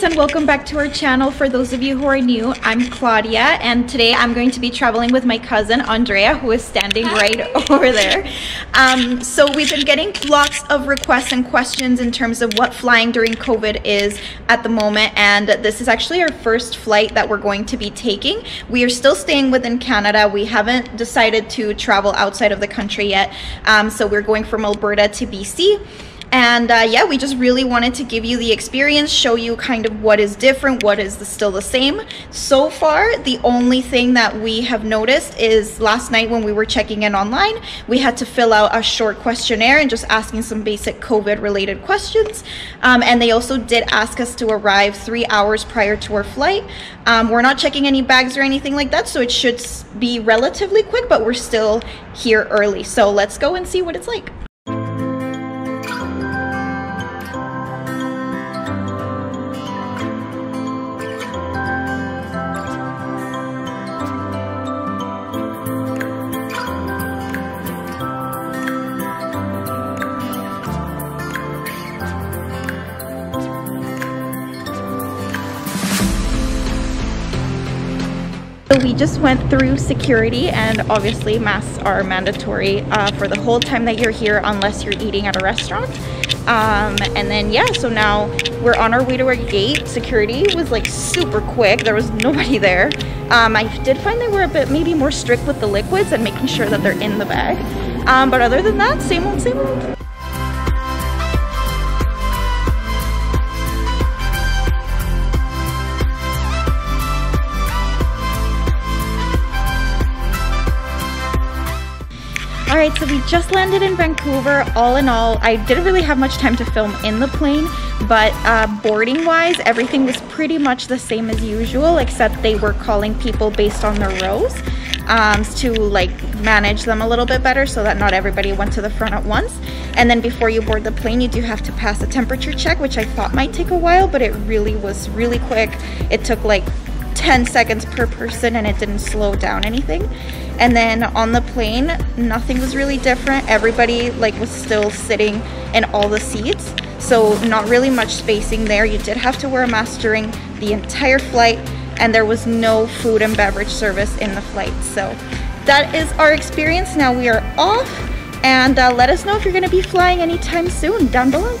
and welcome back to our channel. For those of you who are new, I'm Claudia and today I'm going to be traveling with my cousin Andrea who is standing right over there. Um, so we've been getting lots of requests and questions in terms of what flying during COVID is at the moment and this is actually our first flight that we're going to be taking. We are still staying within Canada. We haven't decided to travel outside of the country yet. Um, so we're going from Alberta to BC. And uh, yeah, we just really wanted to give you the experience, show you kind of what is different, what is the, still the same. So far, the only thing that we have noticed is last night when we were checking in online, we had to fill out a short questionnaire and just asking some basic COVID related questions. Um, and they also did ask us to arrive three hours prior to our flight. Um, we're not checking any bags or anything like that, so it should be relatively quick, but we're still here early. So let's go and see what it's like. So we just went through security and obviously masks are mandatory uh, for the whole time that you're here unless you're eating at a restaurant. Um, and then yeah, so now we're on our way to our gate. Security was like super quick. There was nobody there. Um, I did find they were a bit maybe more strict with the liquids and making sure that they're in the bag. Um, but other than that, same old, same old. All right, so we just landed in Vancouver. All in all, I didn't really have much time to film in the plane, but uh, boarding wise, everything was pretty much the same as usual, except they were calling people based on their rows um, to like manage them a little bit better so that not everybody went to the front at once. And then before you board the plane, you do have to pass a temperature check, which I thought might take a while, but it really was really quick. It took like 10 seconds per person and it didn't slow down anything. And then on the plane, nothing was really different. Everybody like was still sitting in all the seats. So not really much spacing there. You did have to wear a mask during the entire flight and there was no food and beverage service in the flight. So that is our experience. Now we are off and uh, let us know if you're gonna be flying anytime soon down below.